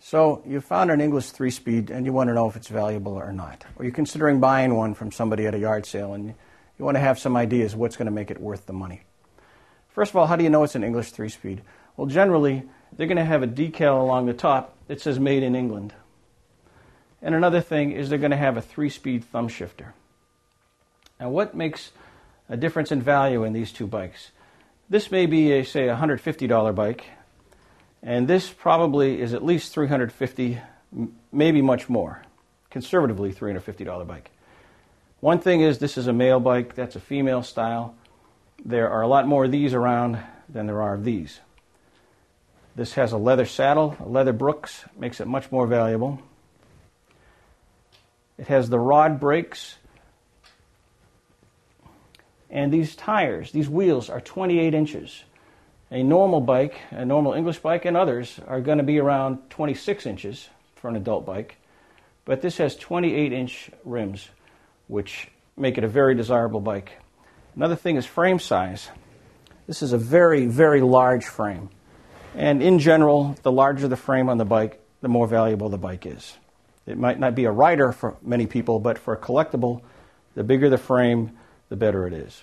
So you found an English three speed and you want to know if it's valuable or not. Or you're considering buying one from somebody at a yard sale and you want to have some ideas what's going to make it worth the money. First of all, how do you know it's an English three speed? Well, generally, they're going to have a decal along the top that says made in England. And another thing is they're going to have a three speed thumb shifter. Now, what makes a difference in value in these two bikes? This may be a, say, $150 bike, and this probably is at least 350 maybe much more. Conservatively, $350 bike. One thing is this is a male bike, that's a female style. There are a lot more of these around than there are of these. This has a leather saddle, a leather Brooks, makes it much more valuable. It has the rod brakes. And these tires, these wheels are 28 inches. A normal bike, a normal English bike, and others are going to be around 26 inches for an adult bike. But this has 28 inch rims, which make it a very desirable bike. Another thing is frame size. This is a very, very large frame. And in general, the larger the frame on the bike, the more valuable the bike is. It might not be a rider for many people, but for a collectible, the bigger the frame, the better it is.